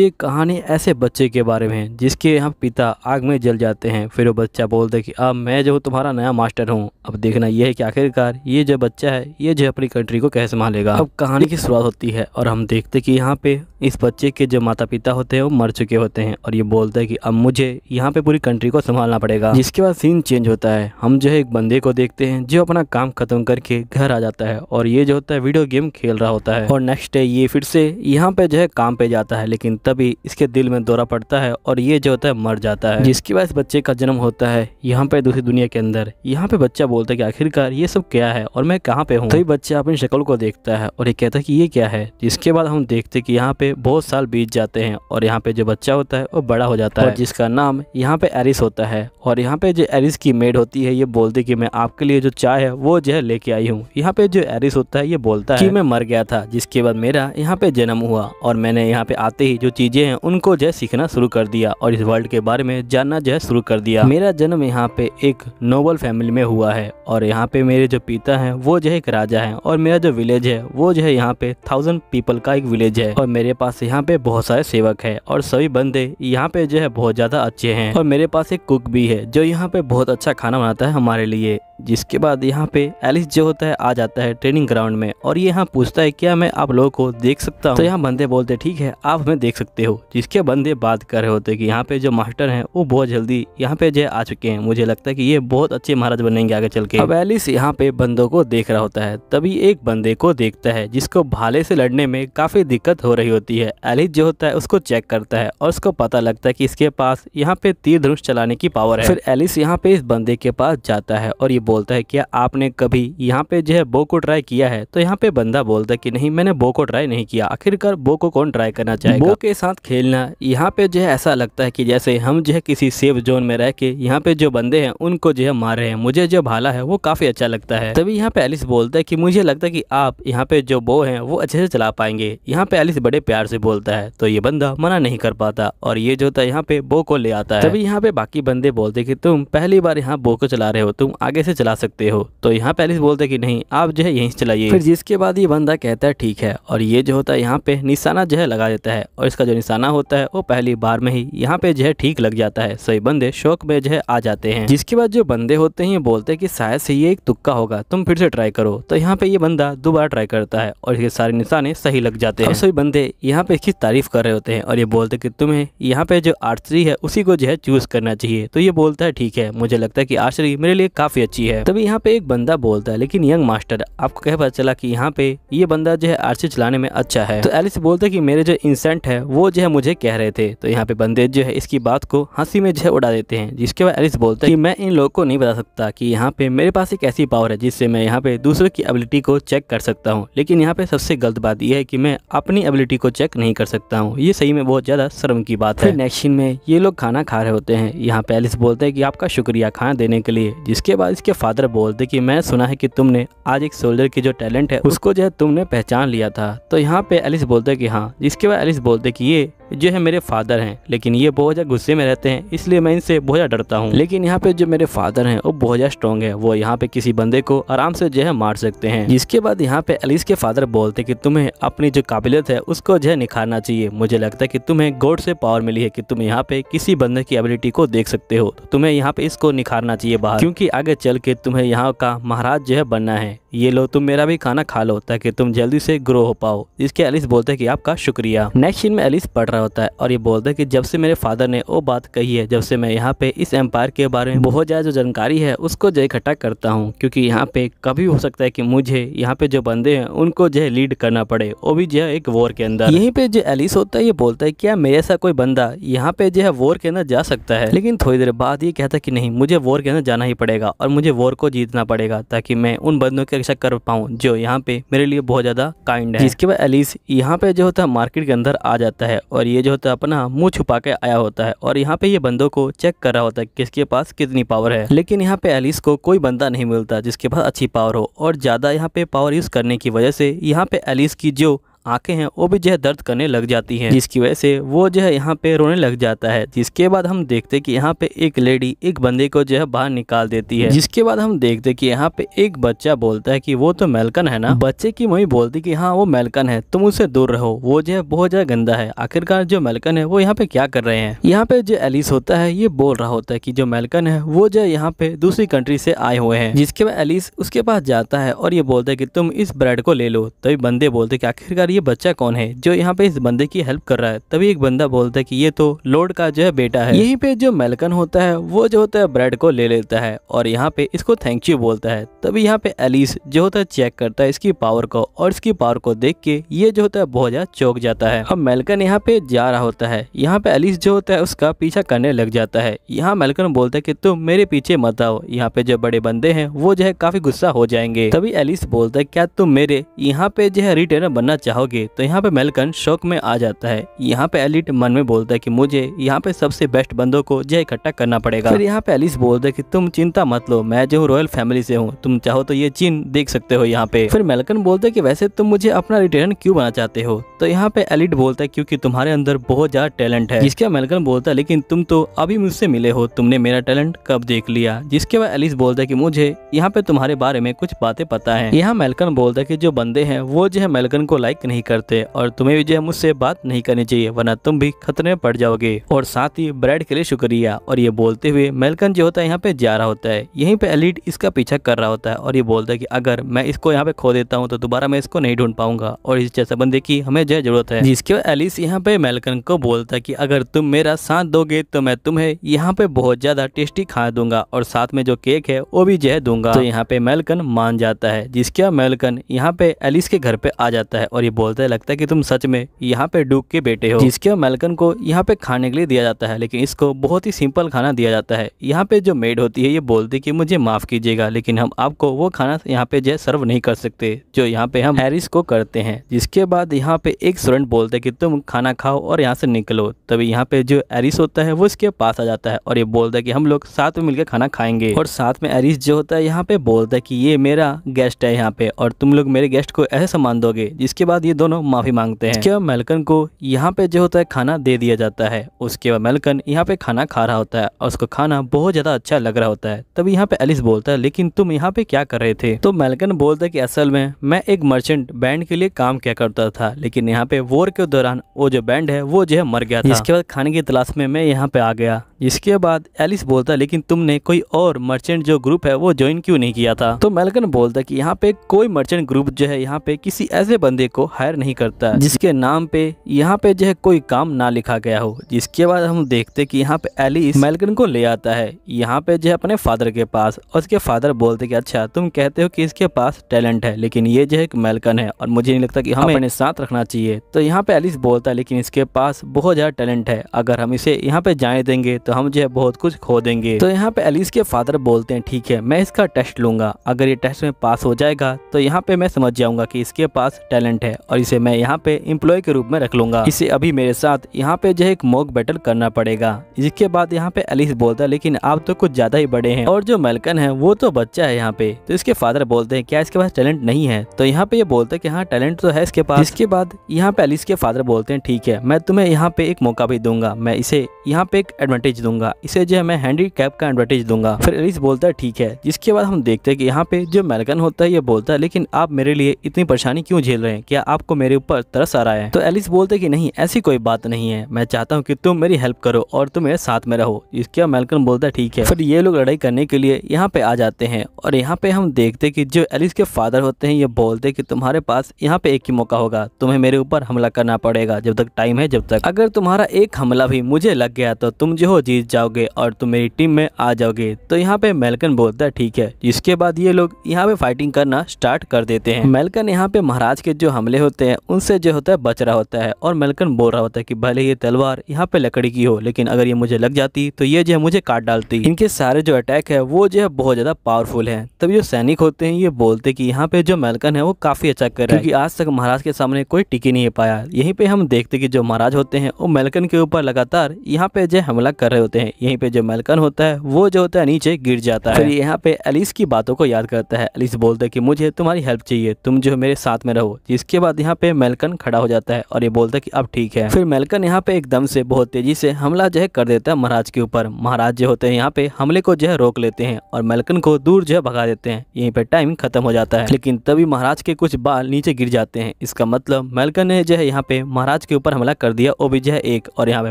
ये कहानी ऐसे बच्चे के बारे में है जिसके यहाँ पिता आग में जल जाते हैं। फिर वो बच्चा बोलता है कि, अब मैं जो तुम्हारा नया मास्टर हूँ। अब देखना यह है कि आखिरकार ये जो बच्चा है, ये जो अपनी कंट्री को कैसे संभालेगा? अब कहानी की शुरुआत होती है और हम देखते कि यहाँ पे इस बच्चे के जो माता पिता होते हैं, वो मर चुके होते हैं। और ये बोलते हैं कि, अब मुझे यहाँ पे पूरी कंट्री को संभालना पड़ेगा। जिसके बाद सीन चेंज होता है। हम जो है एक बंदे को देखते हैं, जो अपना काम खत्म करके घर आ जाता है और ये जो होता है वीडियो गेम खेल रहा होता है। और नेक्स्ट डे ये फिर से यहाँ पे जो है काम पे जाता है, लेकिन तभी इसके दिल में दौरा पड़ता है और ये जो होता है मर जाता है। जिसकी से बच्चे का जन्म होता है यहाँ पे दूसरी दुनिया के अंदर। यहाँ पे बच्चा बोलता है कि आखिरकार ये सब क्या है और मैं कहाँ पे हूँ? तभी बच्चा अपनी शक्ल को देखता है और ये कहता है कि ये क्या है? जिसके बाद हम देखते कि यहाँ पे बहुत साल बीत जाते हैं और यहाँ पे जो बच्चा होता है वो बड़ा हो जाता है। जिसका नाम यहाँ पे एरिस होता है और यहाँ पे जो एरिस की मेड होती है ये बोलती कि मैं आपके लिए जो चाय है वो जो है लेके आई हूँ। यहाँ पे जो एरिस होता है ये बोलता है कि मैं मर गया था जिसके बाद मेरा यहाँ पे जन्म हुआ और मैंने यहाँ पे आते ही जो चीज़ें हैं, उनको जो है सीखना शुरू कर दिया और इस वर्ल्ड के बारे में जानना जो है शुरू कर दिया। मेरा जन्म यहाँ पे एक नोबल फैमिली में हुआ है और यहाँ पे मेरे जो पिता हैं, वो जो है एक राजा है और मेरा जो विलेज है, वो जो है यहाँ पे थाउज़ेंड पीपल का एक विलेज है और मेरे पास यहाँ पे बहुत सारे सेवक है और सभी बंदे यहाँ पे जो है बहुत ज़्यादा अच्छे हैं और मेरे पास एक कुक भी है, जो यहाँ पे बहुत अच्छा खाना बनाता है हमारे लिए। जिसके बाद यहाँ पे एलिस जो होता है, आ जाता है ट्रेनिंग ग्राउंड में और ये यहाँ पूछता है, क्या मैं आप लोगों को देख सकता हूँ? तो यहाँ बंदे बोलते, ठीक है, आप हमें देख सकते हो। जिसके बंदे बात कर रहे होते कि यहाँ पे जो मास्टर हैं, वो बहुत जल्दी यहाँ पे जो आ चुके हैं। मुझे लगता है कि ये बहुत अच्छे महाराज बनेंगे आगे चल के। अब एलिस यहाँ पे बंदों को देख रहा होता है, तभी एक बंदे को देखता है, जिसको भाले से लड़ने में काफ़ी दिक्कत हो रही होती है। एलिस जो होता है, उसको चेक करता है और उसको पता लगता है कि इसके पास यहाँ पे तीर धनुष चलाने की पावर है। फिर एलिस यहाँ पे इस बंदे के पास जाता है और ये बोलता है क्या आपने कभी यहाँ पे जो है बो को ट्राई किया है? तो यहाँ पे बंदा बोलता है कि नहीं, मैंने बो को ट्राई नहीं किया। आखिरकार बो को कौन ट्राई करना चाहेगा? बो के साथ खेलना, यहाँ पे जो है ऐसा लगता है कि जैसे हम जो है किसी सेफ़ जोन में रह के यहाँ पे जो बंदे हैं, उनको जो है मार रहे हैं। मुझे जो भाला है, वो काफ़ी अच्छा लगता है। तभी यहाँ पे एलिस बोलता है कि मुझे लगता है कि आप यहाँ पे जो बो है, वो अच्छे से चला पाएँगे। यहाँ पे एलिस बड़े प्यार से बोलता है तो ये बंदा मना नहीं कर पाता और ये जो था यहाँ पे बो को ले आता है। तभी यहाँ पे बाकी बंदे बोलते कि तुम पहली बार यहाँ बो को चला रहे हो, तुम आगे से चला सकते हो। तो यहाँ पे एलिस बोलते कि नहीं आप जो है यहीं से चलाइए। फिर जिसके बाद ये बंदा कहता है ठीक है। और ये जो होता है यहाँ पे निशाना जो है लगा देता है। और इसका जो निशाना होता है वो पहली बार में ही यहाँ पे जो है ठीक लग जाता है। सही बंदे शौक में जो है आ जाते हैं। जिसके बाद जो बंदे होते हैं ये बोलते हैं कि शायद से ये एक तुक्का होगा तुम फिर से ट्राई करो। तो यहाँ पे ये बंदा दोबारा ट्राई करता है और इसके सारे निशाने सही लग जाते हैं। सभी बंदे यहाँ पे इसकी तारीफ़ कर रहे होते हैं और ये बोलते कि तुम्हें यहाँ पे जो आर्चरी है उसी को जो है चूज़ करना चाहिए। तो ये बोलता है ठीक है। मुझे लगता है कि आर्चरी मेरे लिए काफ़ी अच्छी है। तभी यहाँ पे एक बंदा बोलता है, लेकिन यंग मास्टर, आपको कह पता चला कि यहाँ पे ये बंदा जो है आर्चरी चलाने में अच्छा है। तो एलिस बोलते कि मेरे जो इंसेंट है, वो जो है मुझे कह रहे थे। तो यहाँ पे बंदे जो है इसकी बात को हँसी में जो है उड़ा देते हैं, जिसके बाद एलिस बोलता है कि मैं इन लोगों को नहीं बता सकता कि यहाँ पे मेरे पास एक ऐसी पावर है, जिससे मैं यहाँ पे दूसरों की एबिलिटी को चेक कर सकता हूँ। लेकिन यहाँ पे सबसे गलत बात यह है कि मैं अपनी एबिलिटी को चेक नहीं कर सकता हूँ। ये सही में बहुत ज़्यादा शर्म की बात है। नेक्स्ट में ये लोग खाना खा रहे होते हैं। यहाँ पे एलिस बोलते हैं कि आपका शुक्रिया खाना देने के लिए, जिसके बाद इसके फादर बोलते कि मैं सुना है कि तुमने आज एक सोल्जर की जो टैलेंट है, उसको जो है तुमने पहचान लिया था। तो यहाँ पे एलिस बोलते कि हाँ जिसके बाद एलिस बोलते कि ये जो है मेरे फादर हैं, लेकिन ये बहुत ज़्यादा गुस्से में रहते हैं, इसलिए मैं इनसे बहुत ज़्यादा डरता हूँ। लेकिन यहाँ पे जो मेरे फादर हैं, वो बहुत ज़्यादा स्ट्रॉन्ग है, वो यहाँ पे किसी बंदे को आराम से जो है मार सकते हैं। जिसके बाद यहाँ पे एलिस के फादर बोलते कि तुम्हें अपनी जो काबिलियत है, उसको जो है निखारना चाहिए। मुझे लगता है कि तुम्हें गॉड से पावर मिली है कि तुम यहाँ पे किसी बंदे की एबिलिटी को देख सकते हो। तो तुम्हें यहाँ पे इसको निखारना चाहिए बाहर। क्योंकि आगे चल के तुम्हें यहाँ का महाराज जो है बनना है। ये लो, तुम मेरा भी खाना खा लो, ताकि तुम जल्दी से ग्रो हो पाओ। इसके एलिस बोलते हैं कि आपका शुक्रिया। नेक्स्ट सीन में एलिस पढ़ रहा होता है और ये बोलता है कि जब से मेरे फादर ने वो बात कही है जब से मैं यहाँ पे इस एम्पायर के बारे में बहुत ज़्यादा जो जानकारी है उसको जो इकट्ठा करता हूँ। क्योंकि यहाँ पे कभी हो सकता है कि मुझे यहाँ पे जो बंदे हैं उनको जो है लीड करना पड़े। वो भी जो है एक वॉर के अंदर। यहीं पे जो एलिस होता है ये बोलता है क्या मेरे ऐसा कोई बंदा यहाँ पे जो है वॉर के अंदर जा सकता है। लेकिन थोड़ी देर बाद ये कहता है कि नहीं मुझे वॉर के अंदर जाना ही पड़ेगा और मुझे वॉर को जीतना पड़ेगा ताकि मैं उन बंदों की रक्षा कर पाऊँ जो यहाँ पे मेरे लिए बहुत ज़्यादा काइंड है। जिसके बाद एलिस यहाँ पे जो होता है मार्केट के अंदर आ जाता है और ये जो होता है अपना, मुँह छुपा के आया होता है और यहाँ पे ये बंदों को चेक कर रहा होता है किसके पास कितनी पावर है। लेकिन यहाँ पे एलिस को कोई बंदा नहीं मिलता जिसके पास अच्छी पावर हो और ज़्यादा यहाँ पे पावर यूज़ करने की वजह से यहाँ पे एलिस की जो आँखें हैं, वो भी जो है दर्द करने लग जाती हैं। जिसकी वजह से वो जो है यहाँ पे रोने लग जाता है। जिसके बाद हम देखते कि यहाँ पे एक लेडी एक बंदे को जो है बाहर निकाल देती है। जिसके बाद हम देखते कि यहाँ पे एक बच्चा बोलता है कि वो तो मेलकन है ना? बच्चे की मम्मी बोलती कि हाँ वो मेलकन है, तुम उससे दूर रहो। वो जो है बहुत ज़्यादा गंदा है। आखिरकार जो मेलकन है, वो यहाँ पे क्या कर रहे हैं? यहाँ पे जो एलिस होता है, ये बोल रहा होता है कि जो मेलकन है, वो जो है यहाँ पे दूसरी कंट्री से आए हुए हैं। जिसके बाद एलिस उसके पास जाता है और ये बोलता है कि तुम इस ब्रेड को ले लो। तभी बंदे बोलते कि आखिरकार ये बच्चा कौन है जो यहाँ पे इस बंदे की हेल्प कर रहा है? तभी एक बंदा बोलता है कि ये तो लॉर्ड का जो है बेटा है। यहीं पे जो मेलकन होता है, वो जो होता है ब्रेड को ले लेता है और यहाँ पे इसको थैंक यू बोलता है। तभी यहाँ पे एलिस जो होता है चेक करता है इसकी पावर को और इसकी पावर को देख के ये जो होता है बहुत ज़्यादा चौक जाता है। अब मेलकन यहाँ पे जा रहा होता है। यहाँ पे एलिस जो होता है उसका पीछा करने लग जाता है। यहाँ मेलकन बोलता है की तुम मेरे पीछे मत आओ। यहाँ पे जो बड़े बंदे हैं, वो जो है काफ़ी गुस्सा हो जाएँगे। तभी एलिस बोलता है, क्या तुम मेरे यहाँ पे जो है रिटेनर बनना चाहोगे तो यहाँ पे मेलकन शौक में आ जाता है। यहाँ पे एलिट मन में बोलता है कि मुझे यहाँ पे सबसे बेस्ट बंदों को जय इकट्ठा करना पड़ेगा। फिर यहाँ पे एलिस बोलता है कि तुम चिंता मत लो, मैं जो रॉयल फैमिली से हूँ, तुम चाहो तो ये चीन देख सकते हो यहाँ पे। फिर मेलकन बोलता है कि वैसे तुम मुझे अपना रिटर्न क्यों बना चाहते हो? तो यहाँ पे एलिट बोलता है क्योंकि तुम्हारे अंदर बहुत ज़्यादा टैलेंट है। जिसके मेलकन बोलता है, लेकिन तुम तो अभी मुझसे मिले हो, तुमने मेरा टैलेंट कब देख लिया? जिसके बाद एलिस बोलता है की मुझे यहाँ पे तुम्हारे बारे में कुछ बातें पता है। यहाँ मेलकन बोलता है की जो बंदे हैं, वो जो है मेलकन को लाइक नहीं करते और तुम्हें भी जो है मुझसे बात नहीं करनी चाहिए, वरना तुम भी खतरे में पड़ जाओगे। और साथ ही ब्रेड के लिए शुक्रिया। और ये बोलते हुए मेलकन जो होता है यहाँ पे जा रहा होता है। यहीं पे एलिट इसका पीछा कर रहा होता है और ये बोलता है कि अगर मैं इसको यहाँ पे खो देता हूँ तो दोबारा मैं इसको नहीं ढूंढ पाऊँगा। और इस जैसे बंदे की हमें जो ज़रूरत है। जिसके बाद एलिस यहाँ पे मेलकन को बोलता है कि अगर तुम मेरा साथ दोगे तो मैं तुम्हें यहाँ पे बहुत ज़्यादा टेस्टी खा दूँगा और साथ में जो केक है, वो भी जो दूँगा। तो यहाँ पे मेलकन मान जाता है, जिसके मेलकन यहाँ पे एलिस के घर पे आ जाता है और ये बोलता है, लगता है कि तुम सच में यहाँ पे डूब के बेटे हो। जिसके मेलकन को यहाँ पे खाने के लिए दिया जाता है, लेकिन इसको बहुत ही सिंपल खाना दिया जाता है। यहाँ पे जो मेड होती है, ये बोलती है कि मुझे माफ़ कीजिएगा, लेकिन हम आपको वो खाना यहाँ पे जो सर्व नहीं कर सकते, जो यहाँ पे हम हैरिस को करते हैं। जिसके बाद यहाँ पे एक स्टूडेंट बोलते हैं कि तुम खाना खाओ और यहाँ से निकलो। तभी यहाँ पे जो एरिस होता है, वो इसके पास आ जाता है और ये बोलता है कि हम लोग साथ में मिलकर खाना खाएँगे। और साथ में एरिस जो होता है, यहाँ पे बोलता है कि ये मेरा गेस्ट है यहाँ पे और तुम लोग मेरे गेस्ट को ऐसे सम्मान दोगे। जिसके बाद ये दोनों माफ़ी मांगते हैं। इसके बाद मेलकन को यहाँ पे जो होता है खाना दे दिया जाता है। उसके बाद मेलकन यहाँ पे खाना खा रहा होता है और उसको खाना बहुत ज़्यादा अच्छा लग रहा होता है। तभी यहाँ पे एलिस बोलता है लेकिन तुम यहाँ पे क्या कर रहे थे? तो मेलकन बोलता है कि असल में मैं एक मर्चेंट बैंड के लिए काम किया करता था लेकिन यहाँ पे वोर के दौरान वो जो बैंड है वो जो है मर गया था। इसके बाद खाने की तलाश में मैं यहाँ पे आ गया। जिसके बाद एलिस बोलता, लेकिन तुमने कोई और मर्चेंट जो ग्रुप है, वो ज्वाइन क्यों नहीं किया था? तो मेलकन बोलता कि, यहाँ पे कोई मर्चेंट ग्रुप जो है, यहाँ पे किसी ऐसे बंदे को हायर नहीं करता, जिसके नाम पे, यहाँ पे जो है कोई काम ना लिखा गया हो। जिसके बाद हम देखते कि यहाँ पे एलिस मेलकन को ले आता है। यहाँ पे जो है अपने फादर के पास, और उसके फादर बोलते कि अच्छा तुम कहते हो कि इसके पास टैलेंट है, लेकिन ये जो है एक मेलकन है, और मुझे नहीं लगता कि हमें अपने साथ रखना चाहिए। तो यहाँ पे एलिस बोलता है लेकिन इसके पास बहुत ज़्यादा टैलेंट है। अगर हम इसे यहाँ पे जाने देंगे तो हम जो है बहुत कुछ खो देंगे। तो यहाँ पे एलिस के फादर बोलते हैं, ठीक है, मैं इसका टेस्ट लूँगा। अगर ये टेस्ट में पास हो जाएगा तो यहाँ पे मैं समझ जाऊँगा कि इसके पास टैलेंट है और इसे मैं यहाँ पे एम्प्लॉय के रूप में रख लूँगा। इसे अभी मेरे साथ यहाँ पे जो है एक मॉक बैटल करना पड़ेगा। जिसके बाद यहाँ पे एलिस बोलता है, लेकिन आप तो कुछ ज़्यादा ही बड़े हैं और जो मेलकन है, वो तो बच्चा है यहाँ पे। तो इसके फादर बोलते हैं, क्या इसके पास टैलेंट नहीं है? तो यहाँ पे ये बोलते हैं कि हाँ टैलेंट तो है इसके पास। इसके बाद यहाँ पे एलिस के फादर बोलते हैं, ठीक है, मैं तुम्हें यहाँ पे एक मौका भी दूँगा। मैं इसे यहाँ पे एक एडवांटेज दूँगा। इसे जो है मैं हैंडी कैप का एडवांटेज दूँगा। फिर एलिस बोलता है, ठीक है। जिसके बाद हम देखते हैं कि यहाँ पे जो मेलकन होता है, ये बोलता है, लेकिन आप मेरे लिए इतनी परेशानी क्यों झेल रहे हैं? क्या आपको मेरे ऊपर तरस आ रहा है? तो एलिस बोलते कि, नहीं, ऐसी कोई बात नहीं है। मैं चाहता हूँ कि तुम मेरी हेल्प करो और तुम मेरे साथ में रहो। इसके मेलकन बोलता है, ठीक है। फिर ये लोग लड़ाई करने के लिए यहाँ पे आ जाते हैं और यहाँ पे हम देखते कि जो एलिस के फादर होते हैं, ये बोलते कि, तुम्हारे पास यहाँ पे एक ही मौका होगा। तुम्हें मेरे ऊपर हमला करना पड़ेगा जब तक टाइम है, जब तक अगर तुम्हारा एक हमला भी मुझे लग गया तो तुम जो हो जीत जाओगे और तुम मेरी टीम में आ जाओगे। तो यहाँ पे मेलकन बोलता है ठीक है। इसके बाद ये लोग यहाँ पे फाइटिंग करना स्टार्ट कर देते हैं। मेलकन यहाँ पे महाराज के जो हमले होते हैं उनसे जो होता है बच रहा होता है और मेलकन बोल रहा होता है कि भले ये तलवार यहाँ पे लकड़ी की हो लेकिन अगर ये मुझे लग जाती तो ये जो है मुझे काट डालती। इनके सारे जो अटैक है वो जो है बहुत ज़्यादा पावरफुल है। तब जो सैनिक होते हैं ये बोलते कि यहाँ पे जो मेलकन है वो काफ़ी अच्छा कर रहा है क्योंकि आज तक महाराज के सामने कोई टिकी नहीं पाया। यहीं पे हम देखते कि जो महाराज होते हैं वो मेलकन के ऊपर लगातार यहाँ पे जो हमला कर रहे रहे होते हैं। यहीं पे जो मेलकन होता है वो जो होता है नीचे गिर जाता है। फिर यहाँ पे एलिस की बातों को याद करता है। एलिस बोलता है कि मुझे तुम्हारी हेल्प चाहिए तुम जो मेरे साथ में रहो। जिसके बाद यहाँ पे मेलकन खड़ा हो जाता है और ये बोलता है कि अब ठीक है। फिर मेलकन यहाँ पे एकदम से बहुत तेज़ी से हमला जो है कर देता है महाराज के ऊपर। महाराज जो होते हैं यहाँ पे हमले को जो है रोक लेते हैं और मेलकन को दूर जो है भगा देते हैं। यहीं पे टाइम खत्म हो जाता है। लेकिन तभी महाराज के कुछ बाल नीचे गिर जाते हैं। इसका मतलब मेलकन ने जो है यहाँ पे महाराज के ऊपर हमला कर दिया वो भी जो है एक और यहाँ पे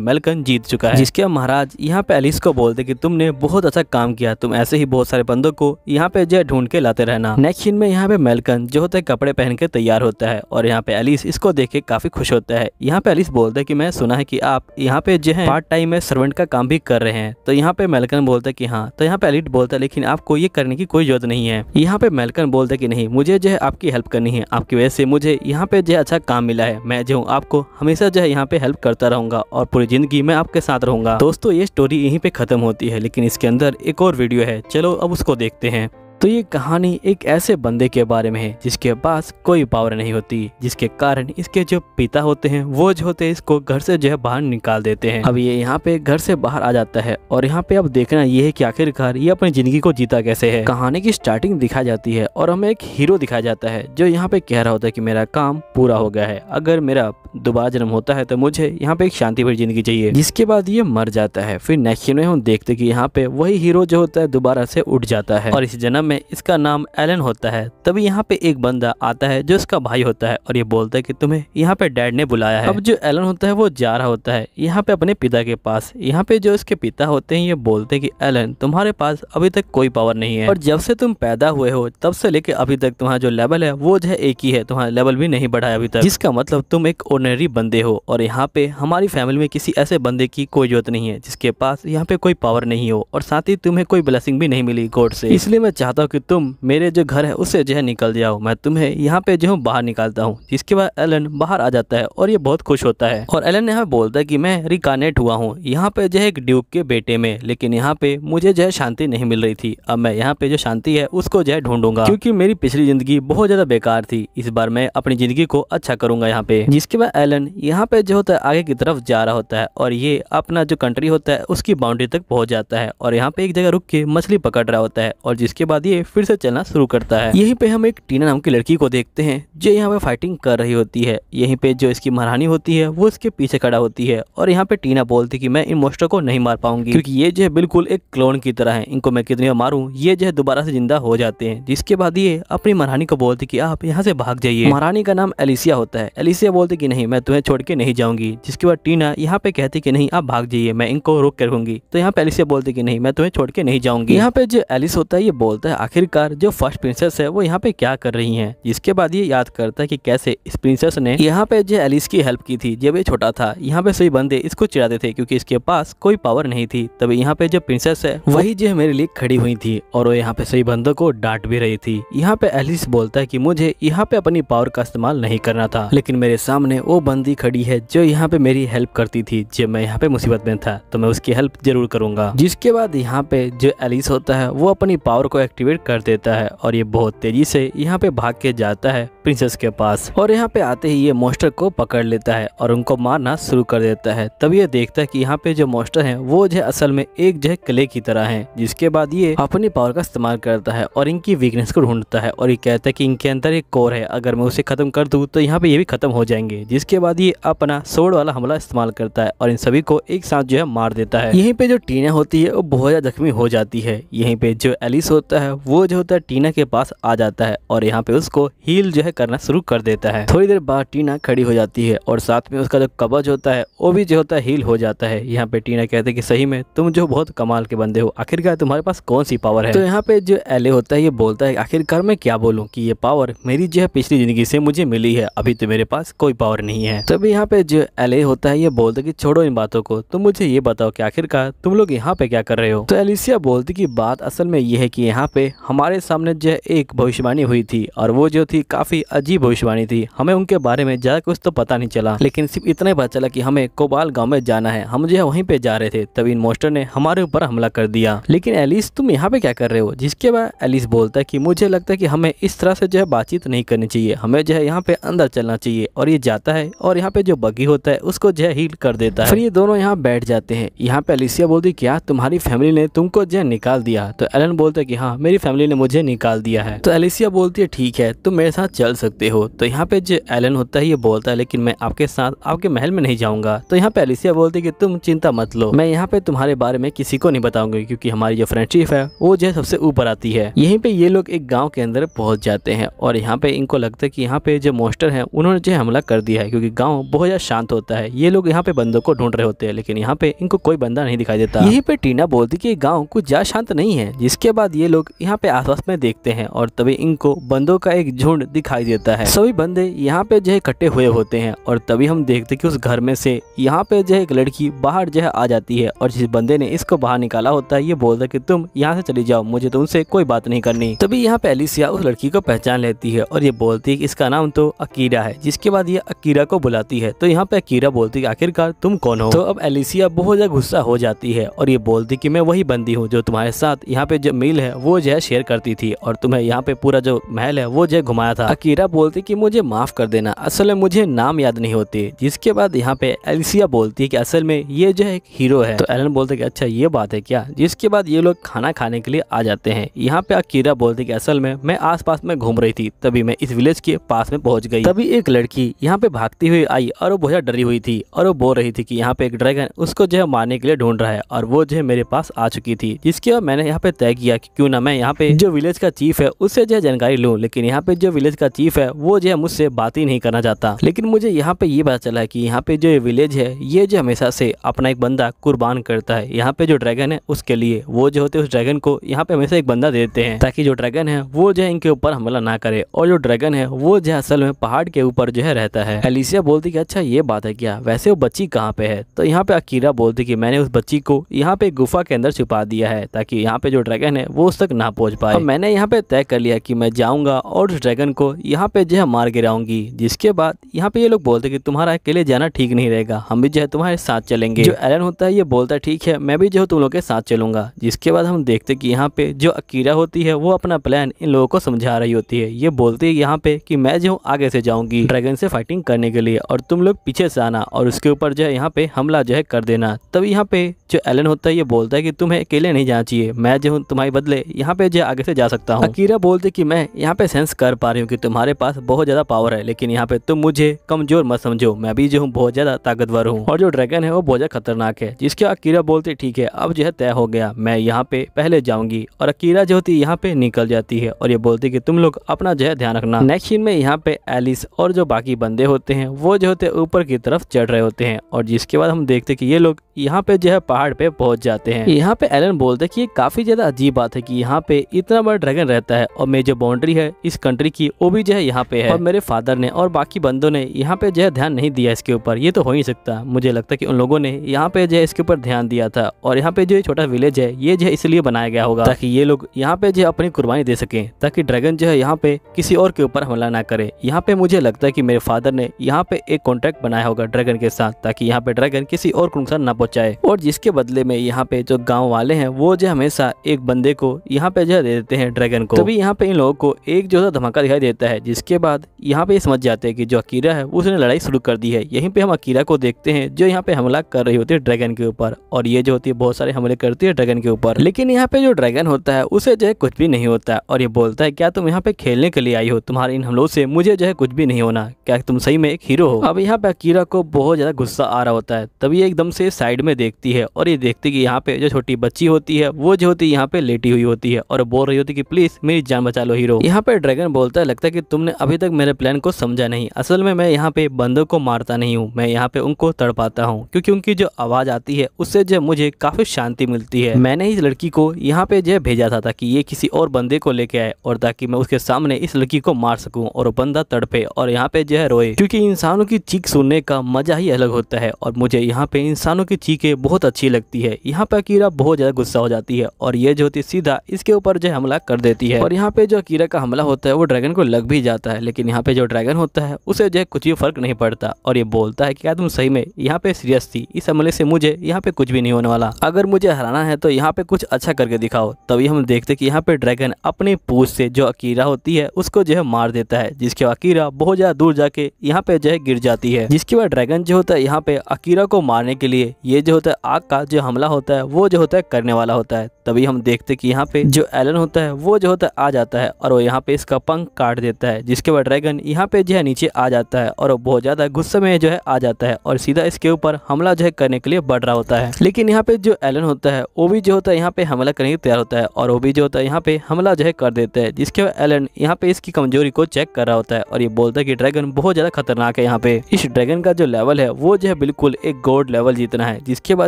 मेलकन जीत चुका है। जिसके महाराज यहाँ पे एलिस को बोलते कि तुमने बहुत अच्छा काम किया तुम ऐसे ही बहुत सारे बंदों को यहाँ पे जो है ढूंढ के लाते रहना नेक्स्ट सीन में यहाँ पे मेलकन जो होता है कपड़े पहन के तैयार होता है और यहाँ पे एलिस इसको देख के काफ़ी खुश होता है यहाँ पे एलिस बोलता है कि मैं सुना है की आप यहाँ पे जो है पार्ट टाइम में सर्वेंट का काम भी कर रहे हैं तो यहाँ पे मेलकन बोलता है कि हाँ तो यहाँ पे एलिट बोलता है लेकिन आपको ये करने की कोई ज़रूरत नहीं है यहाँ पे मेलकन बोलता है कि नहीं मुझे जो है आपकी हेल्प करनी है आपकी वजह से मुझे यहाँ पे जो है अच्छा काम मिला है मैं जो हूँ आपको हमेशा जो है यहाँ पे हेल्प करता रहूँगा और पूरी ज़िंदगी में आपके साथ रहूँगा दोस्तों ये स्टोरी यहीं पे खत्म होती है, लेकिन इसके अंदर एक और वीडियो है। चलो अब उसको देखते हैं। तो ये कहानी एक ऐसे बंदे के बारे में है, जिसके पास कोई पावर नहीं होती, जिसके कारण इसके जो पिता होते हैं, वो जो होते हैं, इसको घर से जो है बाहर निकाल देते हैं। अब ये यहाँ पे घर से बाहर आ जाता है, और यहाँ पे अब देखना ये है कि आखिरकार ये अपनी ज़िंदगी को जीता कैसे है। कहानी की स्टार्टिंग दिखाई जाती है, और हमें एक हीरो दिखाया जाता है, जो यहाँ पे कह रहा होता है की मेरा काम पूरा हो गया है। अगर मेरा दोबारा जन्म होता है तो मुझे यहाँ पे एक शांति भरी ज़िंदगी चाहिए। जिसके बाद ये मर जाता है, फिर नेक्स्ट में हम देखते कि यहाँ पे वही हीरो जो होता है, दोबारा से उठ जाता है, और इस जन्म में इसका नाम एलन होता है तभी यहाँ पे एक बंदा आता है जो इसका भाई होता है और ये बोलता है कि तुम्हें यहाँ पे डैड ने बुलाया है। अब जो एलन होता है वो जा रहा होता है यहाँ पे अपने पिता के पास। यहाँ पे जो इसके पिता होते हैं ये बोलते हैं कि एलन तुम्हारे पास अभी तक कोई पावर नहीं है। और जब से तुम पैदा हुए हो तब से लेके अभी तक तुम्हारा जो लेवल है वो जो है एक ही है तुम्हारा लेवल भी नहीं बढ़ा है अभी तक। जिसका मतलब तुम एक ऑर्डनरी बंदे हो और यहाँ पे हमारी फैमिली में किसी ऐसे बंदे की कोई ज़रूरत नहीं है जिसके पास यहाँ पे कोई पावर नहीं हो और साथ ही तुम्हें कोई ब्लेसिंग भी नहीं मिली गॉड से। इसलिए मैं चाहता हूँ कि तुम मेरे जो घर है उससे जो है निकल जाओ मैं तुम्हें यहाँ पे जो हूँ, बाहर निकालता हूँ। जिसके बाद एलन बाहर आ जाता है और ये बहुत खुश होता है। और एलन यहाँ बोलता है कि मैं रिकानेट हुआ हूँ, यहाँ पे जो है एक ड्यूक के बेटे में, लेकिन यहाँ पे मुझे जो है शांति नहीं मिल रही थी। अब मैं यहाँ पे जो शांति है, उसको जो है ढूंढूँगा। क्योंकि मेरी पिछली ज़िंदगी बहुत ज़्यादा बेकार थी, इस बार मैं अपनी ज़िंदगी को अच्छा करूँगा यहाँ पे। जिसके बाद एलन यहाँ पे जो होता है, आगे की तरफ़ जा रहा होता है, और ये अपना जो कंट्री होता है, उसकी बाउंड्री तक पहुँच जाता है, और यहाँ पे एक जगह रुक के मछली पकड़ रहा होता है, और जिसके बाद ये फिर से चलना शुरू करता है। यहीं पे हम एक टीना नाम की लड़की को देखते हैं, जो यहाँ पे फाइटिंग कर रही होती है। यहीं पे जो इसकी महारानी होती है, वो इसके पीछे खड़ा होती है और यहाँ पे टीना बोलती कि मैं इन मोस्टर को नहीं मार पाऊँगी। क्योंकि ये जो है बिल्कुल एक क्लोन की तरह है। इनको मैं कितनी मारूं, ये जो है दोबारा से ज़िंदा हो जाते हैं। जिसके बाद ये अपनी महारानी को बोलती कि आप यहाँ से भाग जाइए। महारानी का नाम एलिसिया होता है। एलिसिया बोलती कि नहीं, मैं तुम्हें छोड़ के नहीं जाऊँगी। जिसके बाद टीना यहाँ पे कहती कि नहीं, आप भाग जाइए, मैं इनको रोक कर रखूँगी तो यहाँ पे एलिसिया बोलती कि नहीं, मैं तुम्हें छोड़ के नहीं जाऊँगी। यहाँ पे जो एलिस होता है, ये बोलता है आखिरकार जो फ़र्स्ट प्रिंसेस है वो यहाँ पे क्या कर रही है जिसके बाद ये याद करता है कि कैसे इस प्रिंसेस ने यहाँ पे जो एलिस की हेल्प की थी जब ये छोटा था यहाँ पे सभी बंदे इसको चिड़ाते थे क्योंकि इसके पास कोई पावर नहीं थी तभी यहाँ पे जो प्रिंसेस है वही जो मेरे लिए खड़ी हुई थी और वो यहाँ पे सही बंदों को डांट भी रही थी यहाँ पे एलिस बोलता है कि मुझे यहाँ पे अपनी पावर का इस्तेमाल नहीं करना था लेकिन मेरे सामने वो बंदी खड़ी है जो यहाँ पे मेरी हेल्प करती थी जब मैं यहाँ पे मुसीबत में था तो मैं उसकी हेल्प ज़रूर करूँगा जिसके बाद यहाँ पे जो एलिस होता है वो अपनी पावर को एक्टिवेट कर देता है और ये बहुत तेज़ी से यहाँ पे भाग के जाता है। प्रिंसेस के पास। और यहाँ पे आते ही ये मोस्टर को पकड़ लेता है और उनको मारना शुरू कर देता है। तब ये देखता है कि यहाँ पे जो मोस्टर है, वो जो असल में एक जो क्ले की तरह है, जिसके बाद ये अपनी पावर का इस्तेमाल करता है और इनकी वीकनेस को ढूंढता है और ये कहता है कि इनके अंदर एक कोर है। अगर मैं उसे खत्म कर दूँ तो यहाँ पे ये भी खत्म हो जाएँगे। जिसके बाद ये अपना सोड वाला हमला इस्तेमाल करता है और इन सभी को एक साथ जो है मार देता है। यहीं पे जो टीना होती है, वो बहुत ज़्यादा जख्मी हो जाती है। यहीं पे जो एलिस होता है, वो जो होता है टीना के पास आ जाता है और यहाँ पे उसको हील जो है करना शुरू कर देता है। थोड़ी देर बाद टीना खड़ी हो जाती है और साथ में उसका जो कबज होता है, वो भी जो होता है हील हो जाता है। यहाँ पे टीना कहते हैं कि सही में तुम जो बहुत कमाल के बंदे हो, आखिरकार तुम्हारे पास कौन सी पावर है? तो यहाँ पे जो एले होता है, ये बोलता है, आखिरकार मैं क्या बोलूँ कि ये पावर मेरी जो है पिछली ज़िंदगी से मुझे मिली है, अभी तो मेरे पास कोई पावर नहीं है। तो अभी यहाँ पे जो एले होता है, ये बोलता है कि, छोड़ो इन बातों को, तुम मुझे ये बताओ कि आखिरकार तुम लोग यहाँ पे क्या कर रहे हो? तो एलिसिया बोलती की, बात असल में ये है कि यहाँ पे हमारे सामने जो है एक भविष्यवाणी हुई थी और वो जो थी काफ़ी ही अजीब भविष्यवाणी थी। हमें उनके बारे में ज़्यादा कुछ तो पता नहीं चला, लेकिन सिर्फ़ इतना ही पता चला कि हमें कोबाल गाँव में जाना है। हम जो है वहीं पे जा रहे थे, तभी इन मोस्टर ने हमारे ऊपर हमला कर दिया। लेकिन एलिस, तुम यहाँ पे क्या कर रहे हो? जिसके बाद एलिस बोलता है कि मुझे लगता है कि हमें इस तरह से जो है बातचीत नहीं करनी चाहिए। हमें जो है यहाँ पे अंदर चलना चाहिए और ये जाता है और यहाँ पे जो बगी होता है, उसको जो है हील कर देता है। फिर ये दोनों यहाँ बैठ जाते हैं। यहाँ पे एलिसिया बोलती क्या तुम्हारी फैमिली ने तुमको जो निकाल दिया? तो एलन बोलता है कि हाँ मेरी फैमिली ने मुझे निकाल दिया है। तो एलिसिया बोलती है, ठीक है, तुम मेरे साथ चल। सकते हो। तो यहाँ पे जो एलन होता है, ये बोलता है, लेकिन मैं आपके साथ, आपके महल में नहीं जाऊँगा। तो यहाँ पे एलिसिया बोलती है कि, तुम चिंता मत लो। मैं यहाँ पे तुम्हारे बारे में किसी को नहीं बताऊँगी, क्योंकि हमारी जो फ्रेंडशिप है, वो जो है सबसे ऊपर आती है। यहीं पे ये लोग एक गाँव के अंदर पहुँच जाते हैं और यहाँ पे इनको लगता है कि यहाँ पे जो मोस्टर है, उन्होंने जो हमला कर दिया है, क्योंकि गाँव बहुत ज़्यादा शांत होता है। ये लोग यहाँ पे बंदों को ढूंढ रहे होते हैं, लेकिन यहाँ पे इनको कोई बंदा नहीं दिखाई देता। यहीं पे टीना बोलती की, गाँव कुछ ज़्यादा शांत नहीं है। जिसके बाद ये लोग यहाँ पे आसपास में देखते हैं और तभी इनको बंदों का एक झुंड दिखाई देता है। सभी बंदे यहाँ पे जो है इकट्ठे हुए होते हैं और तभी हम देखते कि उस घर में से यहाँ पे जो है एक लड़की बाहर जो है आ जाती है और जिस बंदे ने इसको बाहर निकाला होता है, ये बोलता है कि तुम यहाँ से चली जाओ, मुझे तुमसे कोई बात नहीं करनी। तभी यहाँ पे एलिसिया उस लड़की को पहचान लेती है और ये बोलती है इसका नाम तो अकीरा है, जिसके बाद ये अकीरा को बुलाती है। तो यहाँ पे अकीरा बोलती है आखिरकार तुम कौन हो? तो अब एलिसिया बहुत ज़्यादा गुस्सा हो जाती है और ये बोलती कि मैं वही बंदी हूँ जो तुम्हारे साथ यहाँ पे जो मील है, वो जो है शेयर करती थी और तुम्हें यहाँ पे पूरा जो महल है, वो जो घुमाया था। अकीरा बोलती कि मुझे माफ़ कर देना, असल में मुझे नाम याद नहीं होती। जिसके बाद यहाँ पे एलिसिया बोलती है कि असल में ये जो है एक हीरो है। तो एलन बोलते कि अच्छा ये बात है क्या? जिसके बाद ये लोग खाना खाने के लिए आ जाते हैं। यहाँ पे अकीरा बोलती कि असल में मैं आसपास में घूम रही थी, तभी मैं इस विलेज के पास में पहुँच गई। तभी एक लड़की यहाँ पे भागती हुई आई और वो बहुत डरी हुई थी और वो बोल रही थी कि यहाँ पे एक ड्रैगन, उसको जो है मारने के लिए ढूंढ रहा है और वो जो है मेरे पास आ चुकी थी। जिसके बाद मैंने यहाँ पे तय किया कि क्यों ना मैं यहाँ पे जो विलेज का चीफ है, उससे जो है जानकारी लूँ। लेकिन यहाँ पे जो विलेज का चीफ है, वो जो है मुझसे बात ही नहीं करना चाहता। लेकिन मुझे यहाँ पे ये पता चला है कि यहाँ पे जो विलेज है, ये जो हमेशा से अपना एक बंदा कुर्बान करता है। यहाँ पे जो ड्रैगन है, उसके लिए वो जो होते हैं, उस ड्रैगन को यहाँ पे हमेशा एक बंदा देते हैं, ताकि जो ड्रैगन है, वो जो है इनके ऊपर हमला ना करे। और जो ड्रैगन है, वो जो है असल में पहाड़ के ऊपर जो है रहता है। एलिसिया बोलती कि अच्छा ये बात है क्या? वैसे वो बच्ची कहाँ पे है? तो यहाँ पे अकीरा बोलती कि, मैंने उस बच्ची को यहाँ पे गुफा के अंदर छुपा दिया है, ताकि यहाँ पे जो ड्रैगन है, वो उस तक ना पहुँच पाए। मैंने यहाँ पे तय कर लिया कि मैं जाऊँगा और उस ड्रैगन को यहाँ पे जो है मार गिराऊँगी, जिसके बाद यहाँ पे ये लोग बोलते कि तुम्हारा अकेले जाना ठीक नहीं रहेगा, हम भी जो है तुम्हारे साथ चलेंगे। जो एलन होता है ये बोलता है, ठीक है, मैं भी जो तुम लोग के साथ चलूँगा। जिसके बाद हम देखते कि यहाँ पे जो अकीरा होती है, वो अपना प्लान इन लोगों को समझा रही होती है। ये बोलती है यहाँ पे कि मैं जो आगे से जाऊँगी ड्रैगन से फाइटिंग करने के लिए और तुम लोग पीछे से आना और उसके ऊपर जो है यहाँ पे हमला जो है कर देना। तब यहाँ पे जो एलन होता है, ये बोलता है कि तुम्हें अकेले नहीं जाना चाहिए, मैं जो हूँ तुम्हारे बदले यहाँ पे जो आगे से जा सकता हूँ। अकीरा बोलते कि मैं यहाँ पे सेंस कर पा रही हूँ कि तुम्हारे पास बहुत ज़्यादा पावर है, लेकिन यहाँ पे तुम मुझे कमज़ोर मत समझो। मैं भी जो हूँ, बहुत ज़्यादा ताकतवर हूँ। और जो ड्रैगन है, वो बहुत ज़्यादा खतरनाक है। जिसके अकीरा बोलते, ठीक है, अब जो है तय हो गया। मैं यहाँ पे पहले जाऊँगी। और अकीरा जो होती, यहाँ पे निकल जाती है और ये बोलती कि, तुम लोग अपना जो है ध्यान रखना। नेक्स्ट में यहाँ पे एलिस और जो बाकी बंदे होते हैं, वो जो होते ऊपर की तरफ़ चढ़ रहे होते हैं। और जिसके बाद हम देखते कि ये लोग यहाँ पे जो है पहाड़ पे पहुँच जाते हैं। यहाँ पे एलन बोलते कि, ये काफ़ी ज़्यादा अजीब बात है कि यहाँ पे इतना बड़ा ड्रैगन रहता है और जो बाउंड्री है इस कंट्री की, वो भी जो है यहाँ पे है और मेरे फादर ने और बाकी बंदों ने यहाँ पे जो है ध्यान नहीं दिया इसके ऊपर ये तो हो ही सकता मुझे लगता है कि उन लोगों ने यहाँ पे जो है इसके ऊपर ध्यान दिया था और यहाँ पे जो छोटा विलेज है ये जो है इसलिए बनाया गया होगा ताकि ये लोग यहाँ पे जो है अपनी कुर्बानी दे सके ताकि ड्रैगन जो है यहाँ पे किसी और के ऊपर हमला ना करे यहाँ पे मुझे लगता है कि मेरे फादर ने यहाँ पे एक कॉन्ट्रैक्ट बनाया होगा ड्रैगन के साथ ताकि यहाँ पे ड्रैगन किसी और को नुकसान ना पहुँचाए और जिसके बदले में यहाँ पे जो गाँव वाले हैं वो जो हमेशा एक बंदे को यहाँ पे जो है दे देते हैं ड्रैगन को तभी यहाँ पे इन लोगों को एक जो है धमाका दिखाई देता है जिसके बाद यहाँ पे समझ जाते हैं कि जो अकीरा है, उसने लड़ाई शुरू कर दी है। यहीं पे हम अकीरा को देखते हैं, जो यहाँ पे हमला कर रही होती है ड्रैगन के ऊपर, और ये जो होती है, बहुत सारे हमले करती है ड्रैगन के ऊपर। लेकिन यहाँ पे जो ड्रैगन होता है, उसे जो है कुछ भी नहीं होता है और ये बोलता है, क्या तुम यहाँ पे खेलने के लिए आई हो? तुम्हारे इन हमलों से मुझे जो है कुछ भी नहीं होना। क्या तुम सही में एक हीरो हो? अब यहाँ पे अकीरा को बहुत ज़्यादा गुस्सा आ रहा होता है। तभी एकदम से साइड में देखती है, और ये देखती कि यहाँ पे जो छोटी बच्ची होती है, वो जो होती है, यहाँ पे लेटी हुई होती है, और बोल रही होती है कि, प्लीज़, मेरी जान बचा लो हीरो यहाँ पे ड्रैगन बोलता है, लगता है कि तुमने अभी तक मेरे प्लान को समझा नहीं। असल में मैं यहाँ पे बंदों को मारता नहीं हूँ, मैं यहाँ पे उनको तड़पाता हूँ, क्योंकि उनकी जो आवाज़ आती है, उससे जो मुझे काफ़ी शांति मिलती है। मैंने इस लड़की को यहाँ पे जो भेजा था ताकि ये किसी और बंदे को लेके आए और ताकि मैं उसके सामने इस लड़की को मार सकूँ और बंदा तड़पे और यहाँ पे जो है रोए। क्योंकि इंसानों की चीख सुनने का मज़ा ही अलग होता है और मुझे यहाँ पे इंसानों की चीखें बहुत अच्छी लगती है। यहाँ पे अकीरा बहुत ज़्यादा गुस्सा हो जाती है और ये जो होती सीधा इसके ऊपर जो हमला कर देती है। और यहाँ पे जो अकीरा का हमला होता है, वो ड्रैगन को लग भी जाता है, लेकिन यहाँ पे जो ड्रैगन होता है, उसे जो है कुछ भी फ़र्क नहीं पड़ता और ये बोलता है कि क्या तुम सही में यहाँ पे सीरियस थी। इस हमले से मुझे यहाँ पे कुछ भी नहीं होने वाला। अगर मुझे हराना है तो यहाँ पे कुछ अच्छा करके दिखाओ। तभी हम देखते कि यहाँ पे ड्रैगन अपनी पूछ से जो अकीरा होती है, उसको जो है मार देता है, जिसके अकीरा बहुत ज़्यादा दूर जाके यहाँ पे जो है गिर जाती है। जिसके बाद ड्रैगन जो होता है यहाँ पे अकीरा को मारने के लिए, ये जो होता है आग का जो हमला होता है, वो जो होता है करने वाला होता है। तभी हम देखते कि यहाँ पे जो एलन होता है, वो जो होता है, आ जाता है और वो यहाँ पे इसका पंख काट देता है, जिसके बाद ड्रैगन यहाँ पे जो है नीचे आ जाता है और वो बहुत ज़्यादा गुस्से में जो है आ जाता है और सीधा इसके ऊपर हमला जो है करने के लिए बढ़ रहा होता है। लेकिन यहाँ पे जो एलन होता है, वो भी जो होता है यहाँ पे हमला करने के तैयार होता है और वो भी जो होता है यहाँ पे हमला जो है कर देता है, जिसके बाद एलन यहाँ पे इसकी कमज़ोरी को चेक कर रहा होता है और ये बोलता है कि ड्रैगन बहुत ज़्यादा खतरनाक है यहाँ पे। इस ड्रैगन का जो लेवल है, वो जो है बिल्कुल एक गोल्ड लेवल जितना है, जिसके बाद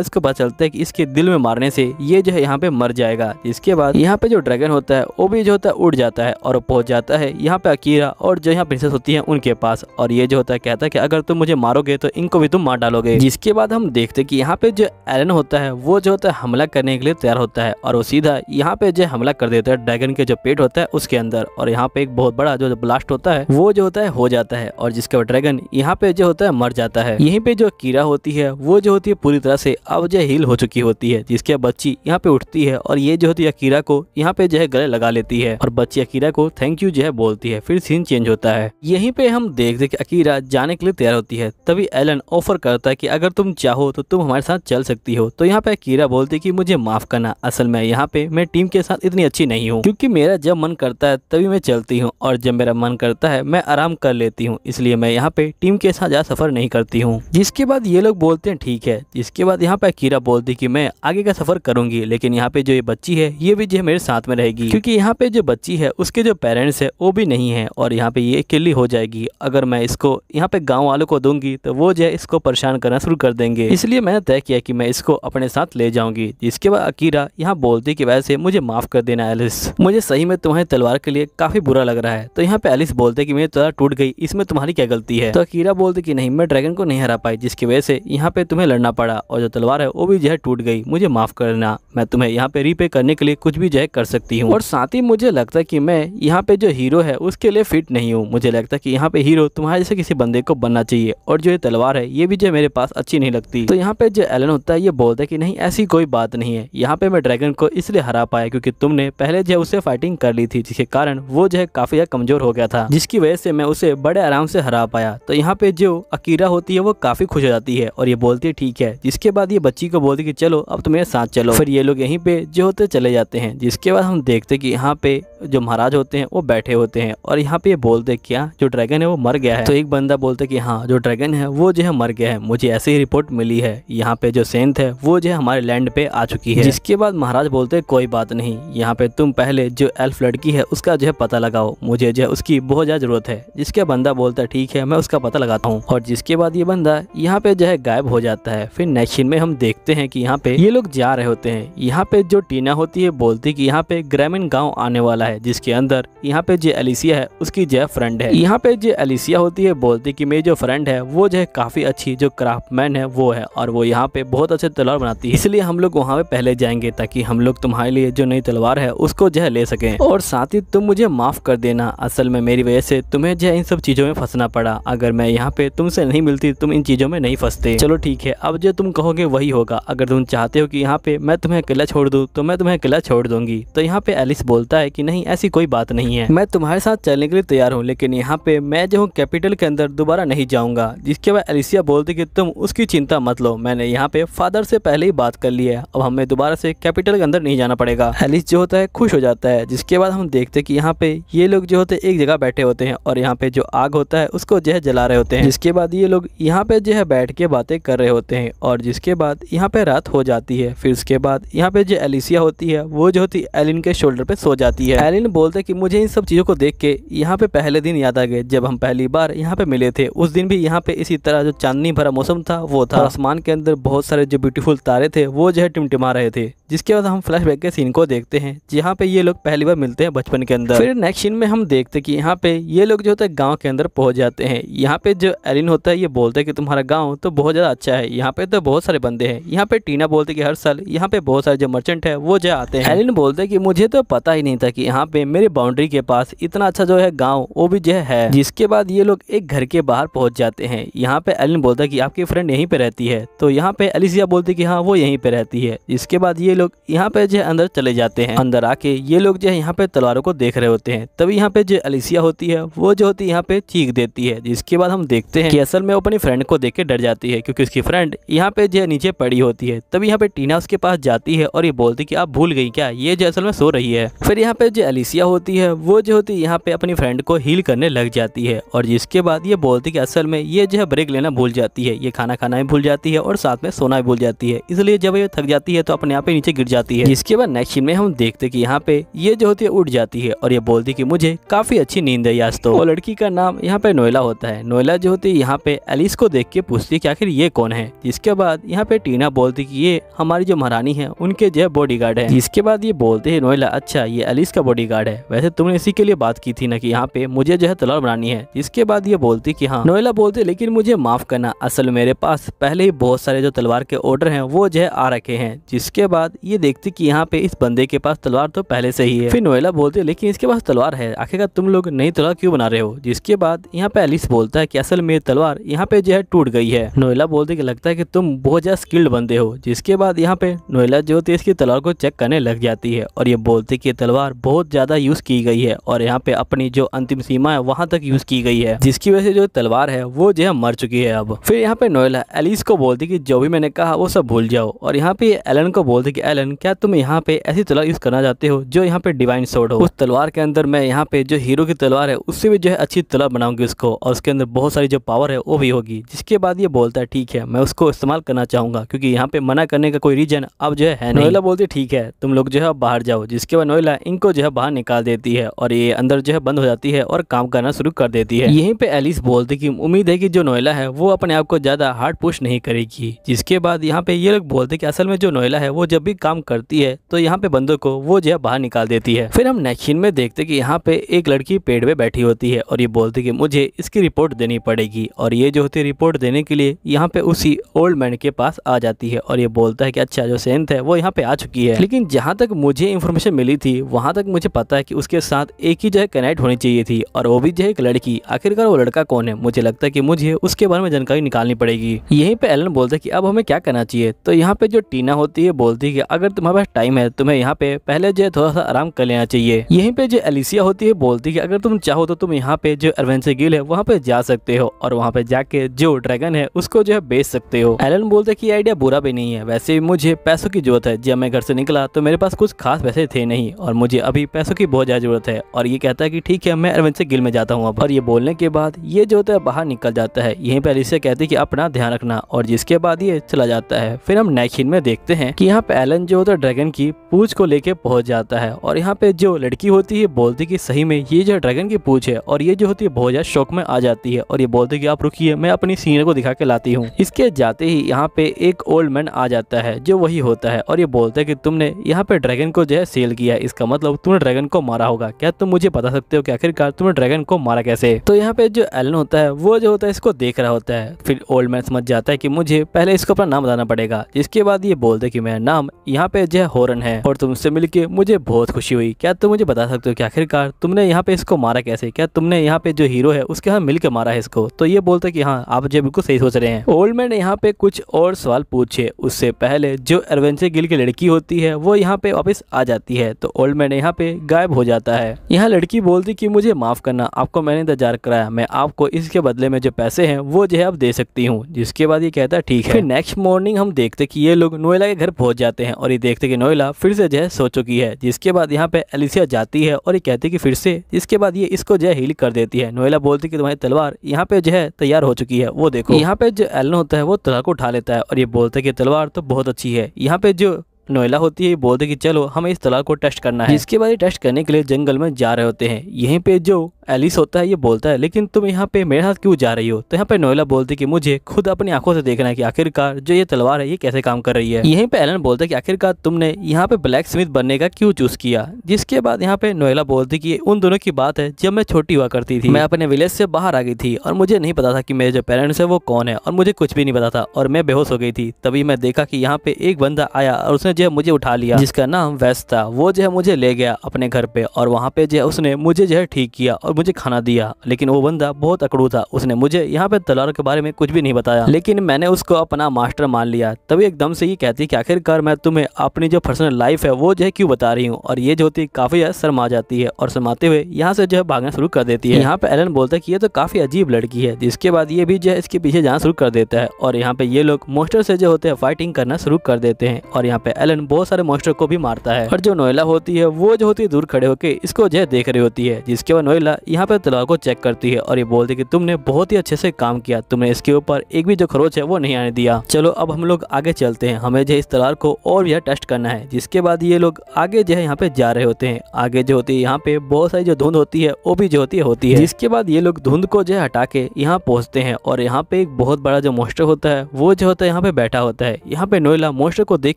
इसको पता चलता है कि इसके दिल में मारने से ये जो है यहाँ पे मर जाएगा। इसके बाद यहाँ पे जो ड्रैगन होता है, वो भी जो होता है, उड़ जाता है और पहुँच जाता है यहाँ पे अकीरा और जो यहाँ प्रिंसेस होती है, उनके पास। और ये जो होता है, कहता है कि अगर तुम मुझे मारोगे तो इनको भी तुम मार डालोगे। जिसके बाद हम देखते कि यहाँ पे जो एलन होता है, वो जो होता है, हमला करने के लिए तैयार होता है। और वो सीधा यहाँ पे जो हमला कर देता है, ड्रैगन के जो पेट होता है, उसके अंदर। और यहाँ पे एक बहुत बड़ा जो ब्लास्ट होता है, वो जो होता है, हो जाता है। और जिसके बाद ड्रैगन यहाँ पे जो होता है, मर जाता है। यहीं पे जो कीड़ा होती है, वो जो होती है, पूरी तरह से अब जो हील हो चुकी होती है, जिसके बच्ची यहाँ पे उठती है और ये जो होती है अकीरा को यहाँ पे जो है गले लगा लेती है। और बच्ची अकीरा को थैंक यू जो है बोलती है। फिर सीन चेंज होता है। यहीं पे हम देखते कि अकीरा जाने के लिए तैयार होती है। तभी एलन ऑफ़र करता है कि अगर तुम चाहो तो तुम हमारे साथ चल सकती हो। तो यहाँ पे अकीरा बोलती है कि मुझे माफ़ करना। असल में यहाँ पे मैं टीम के साथ इतनी अच्छी नहीं हूँ। क्योंकि मेरा जब मन करता है तभी मैं चलती हूँ। और जब मेरा मन करता है मैं आराम कर लेती हूँ। इसलिए मैं यहाँ पे टीम के साथ ज़्यादा सफ़र नहीं करती हूँ। जिसके बाद ये लोग बोलते हैं, ठीक है। जिसके बाद यहाँ पे अकीरा बोलती कि मैं आगे का सफ़र करूँगी। लेकिन यहाँ पे जो ये बच्ची है, ये भी जो है मेरे साथ में रहेगी। क्योंकि यहाँ पे जो बच्ची है, उसके जो पेरेंट्स है, वो भी नहीं है और यहाँ पे ये अकेली हो जाएगी। अगर मैं इसको, यहाँ पे गाँव वालों को दूँगी तो वो जो है इसको परेशान करना शुरू कर देंगे। इसलिए मैंने तय किया कि मैं इसको अपने साथ ले जाऊँगी। जिसके बाद अकीरा यहाँ बोलती कि, वैसे मुझे माफ़ कर देना एलिस। मुझे सही में तुम्हारी तलवार के लिए काफ़ी बुरा लग रहा है। तो यहाँ पे एलिस बोलते की, मेरी तलवार टूट गई, इसमें तुम्हारी क्या गलती है? तो अकीरा बोलते की, नहीं, मैं ड्रैगन को नहीं हरा पाई, जिसकी वजह से यहाँ पे तुम्हें लड़ना पड़ा और जो तलवार है, वो भी जो है टूट गई। मुझे माफ़ करना, मैं तुम्हें यहाँ पे रीपे करने के लिए कुछ भी जो है कर सकती हूँ। और साथ ही मुझे लगता है कि मैं यहाँ पे जो हीरो है, उसके लिए फिट नहीं हूँ। मुझे लगता है कि यहाँ पे हीरो तुम्हारे जैसे किसी बंदे को बनना चाहिए। और जो ये तलवार है, ये भी जो मेरे पास अच्छी नहीं लगती। तो यहाँ पे जो एलन होता है, ये बोलता है कि नहीं, ऐसी कोई बात नहीं है। यहाँ पे मैं ड्रैगन को इसलिए हरा पाया क्योंकि तुमने पहले जो उससे फाइटिंग कर ली थी, जिसके कारण वो जो है काफ़ी कमज़ोर हो गया था, जिसकी वजह से मैं उसे बड़े आराम से हरा पाया। तो यहाँ पे जो अकीरा होती है, वो काफ़ी खुश हो जाती है और ये बोलती है, ठीक है। जिसके बाद ये बच्ची को बोलती है कि, चलो, अब तुम मेरे साथ चलो। फिर ये लोग यहीं पे जो होते चले जाते हैं। जिसके बाद हम देखते कि यहाँ पे जो महाराज होते हैं, वो बैठे होते हैं और यहाँ पे ये बोलते क्या जो ड्रैगन है वो मर गया है। तो एक बंदा बोलते कि हाँ जो ड्रैगन है, वो जो है मर गया है। मुझे ऐसे ही रिपोर्ट मिली है, यहाँ पे जो सेंथ है, वो जो है हमारे लैंड पे आ चुकी है। जिसके बाद महाराज बोलते कोई बात नहीं, यहाँ पे तुम पहले जो एल्फ लड़की है, उसका जो है पता लगाओ। मुझे जो है उसकी बहुत ज़्यादा ज़रूरत है। जिसके बंदा बोलता है, ठीक है, मैं उसका पता लगाता हूँ। और जिसके बाद ये बंदा यहाँ पे जो है गायब हो जाता है। फिर नेक्स्ट में हम देखते हैं कि यहाँ पे ये लोग जा रहे होते हैं। यहाँ पे जो टीना होती है, बोलती कि यहाँ पे ग्रामीण गाँव आने वाला है। जिसके अंदर यहाँ पे जो एलिसिया है, उसकी जो फ्रेंड है। यहाँ पे जो एलिसिया होती है, बोलती की मेरी जो फ्रेंड है, वो जो है काफ़ी अच्छी जो क्राफ्टमैन है, वो है, और वो यहाँ पे बहुत अच्छे तलवार बनाती है। इसलिए हम लोग वहाँ पे पहले जाएँगे, ताकि हम लोग तुम्हारे लिए जो नई तलवार है, उसको जो है ले सके। और साथ ही तुम मुझे माफ़ कर देना, असल में मेरी वजह से तुम्हें जो है इन सब चीज़ों में फंसना पड़ा। अगर मैं यहाँ पे तुमसे नहीं मिलती, तुम इन चीज़ों में नहीं फंसते। चलो ठीक है, अब जो तुम कहोगे वही होगा। अगर तुम चाहते हो कि यहाँ पे मैं तुम्हें अकेला छोड़ दूँ तो मैं तुम्हें अकेला छोड़ दूँगी। तो यहाँ पे एलिस बोलता है कि नहीं ऐसी कोई बात नहीं है। मैं तुम्हारे साथ चलने के लिए तैयार हूँ, लेकिन यहाँ पे मैं जो हूँ, कैपिटल के अंदर दोबारा नहीं जाऊँगा। जिसके बाद एलिसिया बोलती कि तुम उसकी चिंता मत लो। मैंने यहाँ पे फादर से पहले ही बात कर ली है। अब हमें दोबारा से कैपिटल के अंदर नहीं जाना पड़ेगा। एलिस जो होता है, खुश हो जाता है। जिसके बाद हम देखते कि यहाँ पे ये लोग जो होते एक जगह बैठे होते हैं और यहाँ पे जो आग होता है, उसको जो है जला रहे होते हैं। जिसके बाद ये लोग यहाँ पे जो है, बैठ के बातें कर रहे होते हैं और जिसके बाद यहाँ पे रात हो जाती है। फिर उसके बाद यहाँ पे जो एलिसिया होती है, वो जो होती है, एलिन के शोल्डर पे सो जाती है। एलिन बोलते है कि मुझे इन सब चीज़ों को देख के यहाँ पे पहले दिन याद आ गए। जब हम पहली बार यहाँ पे मिले थे उस दिन भी यहाँ पे इसी तरह जो चांदनी भरा मौसम था वो था। आसमान के अंदर बहुत सारे जो ब्यूटीफुल तारे थे वो जो है टिमटिमा रहे थे। जिसके बाद हम फ्लैशबैक के सीन को देखते हैं जहाँ पे ये लोग पहली बार मिलते हैं बचपन के अंदर। फिर नेक्स्ट सीन में हम देखते हैं कि यहाँ पे ये लोग जो होता है गाँव के अंदर पहुँच जाते हैं। यहाँ पे जो एलिन होता है ये बोलते हैं कि तुम्हारा गाँव तो बहुत ज़्यादा अच्छा है। यहाँ पे तो बहुत सारे बंदे हैं। यहाँ पे टीना बोलते कि हर साल यहाँ पे बहुत सारे जो मर्चेंट है वो जो आते हैं। एलिन बोलते कि मुझे तो पता ही नहीं था कि यहाँ पे मेरी बाउंड्री के पास इतना अच्छा जो है गाँव वो भी जो है जिसके बाद ये लोग एक घर के बाहर पहुँच जाते हैं यहाँ पे एलिन बोलता है कि आपकी फ्रेंड यहीं पे रहती है तो यहाँ पे एलिसिया बोलती कि हाँ वो यहीं पे रहती है इसके बाद ये लोग यहाँ पे जो है अंदर चले जाते हैं अंदर आके ये लोग जो है यहाँ पे तलवारों को देख रहे होते हैं तभी यहाँ पे जो एलिसिया होती है वो जो होती है यहाँ पे चीख देती है जिसके बाद हम देखते हैं कि असल में अपनी फ्रेंड को देख के डर जाती है क्योंकि उसकी फ्रेंड यहाँ पे जो है नीचे पड़ी होती है तभी यहाँ पे टीना उसके पास जाती है और ये बोलती कि आप भूल गई क्या ये जो असल में सो रही है फिर यहाँ पे जो एलिसिया होती है, वो जो होती है, यहाँ पे अपनी फ्रेंड को हील करने लग जाती है। और जिसके बाद ये बोलती कि असल में ये जो है ब्रेक लेना भूल जाती है, ये खाना खाना भी भूल जाती है और साथ में सोना भी भूल जाती है। इसलिए जब ये थक जाती है तो अपने आप ही नीचे गिर जाती है। जिसके बाद नेक्स्ट में हम देखते कि यहाँ पे ये जो होती है, उठ जाती है और ये बोलती कि मुझे काफ़ी अच्छी नींद है याज तो वो लड़की का नाम यहाँ पे नोयला होता है। नोयला जो होती है, यहाँ पे एलिस को देख के पूछती है कि आखिर ये कौन है? जिसके बाद यहाँ पे टीना बोलती कि ये हमारी जो महारानी है, उनके जो है बॉडी है। जिसके बाद ये बोलते है नोयला अच्छा ये एलिस का बॉडी है। वैसे तुमने इसी के लिए बात की थी ना कि यहाँ पे मुझे जो है तलवार बनानी है। जिसके बाद ये बोलती कि हाँ नोयला बोलते, लेकिन मुझे माफ़ करना, असल मेरे पास पहले ही बहुत सारे जो तलवार के ऑर्डर हैं, वो जो है आ रखे हैं। जिसके बाद ये देखती कि यहाँ पे इस बंदे के पास तलवार तो पहले से ही है। फिर नोयला बोलते, लेकिन इसके पास तलवार है। आखिरकार तुम लोग नई तलवार क्यों बना रहे हो? जिसके बाद यहाँ पे एलिस बोलता है कि, असल मेरी तलवार यहाँ पे जो है टूट गई है। नोयला बोलते कि, लगता है कि तुम बहुत ज़्यादा स्किल्ड बंदे हो। जिसके बाद यहाँ पे नोएला जो होती है इसकी तलवार को चेक करने लग जाती है और ये बोलती कि तलवार बहुत ज़्यादा यूज़ की गई है और यहाँ पे अपनी जो अंतिम सीमा है, वहाँ तक यूज़ की गई है। जिसकी वजह से जो तलवार है, वो जो है मर चुकी है अब। फिर यहाँ पे नोयला एलिस को बोलती कि जो भी मैंने कहा, वो सब भूल जाओ। और यहाँ पे एलन को बोलती कि, एलन, क्या तुम यहाँ पे ऐसी तलवार यूज़ करना चाहते हो, जो यहाँ पे डिवाइन सोड हो? उस तलवार के अंदर मैं यहाँ पे जो हीरो की तलवार है, उससे भी जो है अच्छी तलवार बनाऊँगी उसको। और उसके अंदर बहुत सारी जो पावर है, वो भी होगी। जिसके बाद ये बोलता है, ठीक है, मैं उसको इस्तेमाल करना चाहूँगा, क्योंकि यहाँ पे मना करने का कोई रीजन अब जो है नोयला बोलती, ठीक है, तुम लोग जो है बाहर जाओ। जिसके बाद नोयला इनको जो है बाहर निकाल देती है और ये अंदर जो है बंद हो जाती है और काम करना शुरू कर देती है। यहीं पे एलिस बोलती कि, उम्मीद है कि जो नोयला है, वो अपने आप को ज़्यादा हार्ड पुश नहीं करेगी। जिसके बाद यहाँ पे ये लोग बोलते कि, असल में जो नोयला है, वो जब भी काम करती है तो यहाँ पे बंदों को वो जो है बाहर निकाल देती है। फिर हम नेक्स्ट में देखते कि यहाँ पे एक लड़की पेड़ पे बैठी होती है और ये बोलती कि, मुझे इसकी रिपोर्ट देनी पड़ेगी। और ये जो होती है रिपोर्ट देने के लिए, यहाँ पे उसी ओल्ड मैन के पास आ जाती है और ये बोलता है कि अच्छा जो सेंथ है, वो यहाँ पे आ चुकी है। लेकिन जहाँ तक मुझे इन्फॉर्मेशन मिली थी, वहाँ तक मुझे पता है कि उसके साथ एक ही जो है कनेक्ट होनी चाहिए थी और वो भी जो है एक लड़की। आखिरकार वो लड़का कौन है? मुझे लगता है कि मुझे उसके बारे में जानकारी निकालनी पड़ेगी। यहीं पे एलन बोलता है कि अब हमें क्या करना चाहिए? तो यहाँ पे जो टीना होती है, बोलती है कि अगर तुम्हारे पास टाइम है, तुम्हें यहाँ पे पहले जो है थोड़ा सा आराम कर लेना चाहिए। यहीं पे जो एलिसिया होती है, बोलती है कि अगर तुम चाहो तो तुम यहाँ पे जो एडवेंचर गिल है, वहाँ पे जा सकते हो और वहाँ पे जाके जो ड्रैगन है, उसको जो है बेच सकते हो। एलन बोलते कि आइडिया बुरा भी नहीं है। वैसे मुझे पैसों की ज़रूरत है। जब मैं घर से निकला तो मेरे पास कुछ खास पैसे थे नहीं और मुझे अभी पैसों की बहुत ज़्यादा ज़रूरत है। और ये कहता है कि ठीक है, मैं अरविंद से गिल में जाता हूँ अब। और ये बोलने के बाद ये जो होता है, बाहर निकल जाता है। यहीं पे एलिसिया कहती है कि अपना ध्यान रखना। और जिसके बाद ये चला जाता है, फिर हम सीन में देखते हैं कि यहाँ पे एलन जो होता है, ड्रैगन की पूछ को लेके पहुँच जाता है। और यहाँ पे जो लड़की होती है बोलती कि सही में ये जो ड्रैगन की पूछ है, और ये जो होती है, बहुत ज़्यादा शौक में आ जाती है। और ये बोलती कि, आप रुकिए, मैं अपनी सीनियर को दिखा के लाती हूँ। इसके जाते ही यहाँ पे एक ओल्ड मैन आ जाता है, जो वही होता है। और ये बोलता है कि, तुमने यहाँ पे ड्रैगन को जो है सेल किया इसका मतलब तुमने ड्रैगन को मारा होगा। क्या तुम मुझे बता सकते हो कि आखिरकार तुमने ड्रैगन को मारा कैसे? तो यहाँ पे जो एलन होता है, वो जो होता है, इसको देख रहा होता है। फिर ओल्ड मैन समझ जाता है कि मुझे पहले इसको अपना नाम बताना पड़ेगा। जिसके बाद ये बोलते कि मेरा नाम यहाँ पे जो है होरन है। और तुमसे मिलके मुझे बहुत खुशी हुई। क्या तुम मुझे बता सकते हो कि आखिरकार तुमने यहाँ पे इसको मारा कैसे? क्या तुमने यहाँ पे जो हीरो है, उसके यहाँ मिलकर मारा है इसको? तो ये बोलते कि हाँ आप जो बिल्कुल सही सोच रहे हैं। ओल्ड मैन यहाँ पे कुछ और सवाल पूछे। उससे पहले जो एडवेंचर गिल की लड़की होती है, वो यहाँ पे वापस आ जाती है। तो ओल्ड मैन यहाँ पे गायब हो जाता है। यहाँ लड़की बोलती कि मुझे माफ़ करना, आपको मैंने इंतज़ार कराया, मैं आपको इसके बदले में जो पैसे हैं, वो जो है अब दे सकती हूँ। जिसके बाद ये कहता है, ठीक है। फिर नेक्स्ट मॉर्निंग हम देखते कि ये लोग नोएला के घर पहुँच जाते हैं और ये देखते कि नोएला फिर से जो है सो चुकी है। जिसके बाद यहाँ पे एलिसिया जाती है और ये कहती है कि फिर से इसके बाद ये इसको जो है हील कर देती है। नोएला बोलती कि तुम्हारी तलवार यहाँ पे जो है तैयार हो चुकी है, वो देखो। यहाँ पे जो एलन होता है, वो तलवार को उठा लेता है और ये बोलता है कि तलवार तो बहुत अच्छी है। यहाँ पे जो नोएला होती है बोलते कि चलो, हमें इस तलाक को टेस्ट करना है। इसके बाद टेस्ट करने के लिए जंगल में जा रहे होते हैं। यहीं पे जो एलिस होता है, ये बोलता है, लेकिन तुम यहाँ पे मेरे साथ क्यों जा रही हो? तो यहाँ पे नोएला बोलती कि, मुझे खुद अपनी आँखों से देखना है कि आखिरकार जो ये तलवार है, ये कैसे काम कर रही है? यहीं पे एलन बोलता है कि, आखिरकार तुमने यहाँ पे ब्लैक स्मिथ बनने का क्यों चूज़ किया? जिसके बाद यहाँ पे नोएला बोलती कि, उन दोनों की बात है, जब मैं छोटी हुआ करती थी, मैं अपने विलेज से बाहर आ गई थी और मुझे नहीं पता था कि मेरे जो पेरेंट्स है, वो कौन है और मुझे कुछ भी नहीं पता था और मैं बेहोश हो गई थी। तभी मैं देखा कि यहाँ पे एक बंदा आया और उसने जो है मुझे उठा लिया, जिसका नाम वैस था वो जो है मुझे ले गया अपने घर पे और वहाँ पे जो है उसने मुझे जो है ठीक किया और मुझे खाना दिया, लेकिन वो बंदा बहुत अकड़ू था। उसने मुझे यहाँ पे तलवार के बारे में कुछ भी नहीं बताया। लेकिन मैंने उसको अपना मास्टर मान लिया। तभी एकदम से ये कहती, कि आखिरकार मैं तुम्हें अपनी जो पर्सनल लाइफ है, वो जो है क्यों बता रही हूँ? और ये जो होती काफ़ी शर्मा जाती है और शर्माते हुए यहाँ से जो है भागना शुरू कर देती है। यहाँ पे एलन बोलता है कि ये तो काफ़ी अजीब लड़की है, जिसके बाद ये भी जो है इसके पीछे जाना शुरू कर देता है। और यहाँ पे ये लोग मोस्टर से जो होते हैं फाइटिंग करना शुरू कर देते हैं। और यहाँ पे एलन बहुत सारे मोस्टर को भी मारता है। और जो नोएला होती है, वो जो होती है दूर खड़े होकर इसको जो है देख रही होती है, जिसके बाद नोएला यहाँ पे तलवार को चेक करती है और ये बोलती है कि तुमने बहुत ही अच्छे से काम किया, तुमने इसके ऊपर एक भी जो खरोच है वो नहीं आने दिया। चलो, अब हम लोग आगे चलते हैं। हमें जो इस तलवार को और भी टेस्ट करना है, जिसके बाद ये लोग आगे जो है यहाँ पे जा रहे होते हैं। आगे जो होती है यहाँ पे बहुत सारी जो धुंध होती है, वो भी जो होती है होती है। जिसके बाद ये लोग धुंध को जो है हटा के यहाँ पहुँचते हैं और यहाँ पे एक बहुत बड़ा जो मोस्टर होता है, वो जो होता है यहाँ पे बैठा होता है। यहाँ पे नोएला मोस्टर को देख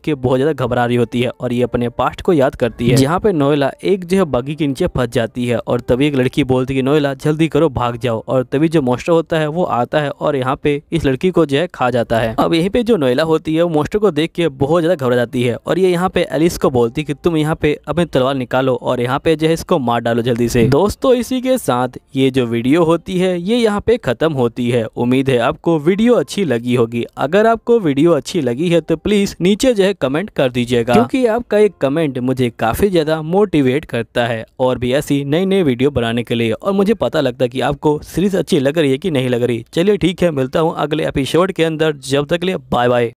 के बहुत ज़्यादा घबरा रही होती है और ये अपने पास्ट को याद करती है। यहाँ पे नोएला एक जो है बगी के नीचे फंस जाती है और तभी एक लड़की बोलती है नोएला, जल्दी करो, भाग जाओ। और तभी जो मोस्टर होता है, वो आता है और यहाँ पे इस लड़की को जो है खा जाता है। अब यहीं पे जो नोएला होती है, वो मोस्टर को देख के बहुत ज़्यादा घबरा जाती है और ये यहाँ पे एलिस को बोलती है कि, तुम यहाँ पे अपनी तलवार निकालो और यहाँ पे जो है इसको मार डालो जल्दी से। दोस्तों, इसी के साथ ये जो वीडियो होती है, ये यहाँ पे खत्म होती है। उम्मीद है आपको वीडियो अच्छी लगी होगी। अगर आपको वीडियो अच्छी लगी है तो प्लीज़ नीचे जो है कमेंट कर दीजिएगा, क्योंकि आपका एक कमेंट मुझे काफ़ी ज़्यादा मोटिवेट करता है और भी ऐसी नई नई वीडियो बनाने के लिए। और मुझे पता लगता है कि आपको सीरीज़ अच्छी लग रही है कि नहीं लग रही। चलिए ठीक है, मिलता हूँ अगले एपिसोड के अंदर। जब तक लिए बाय बाय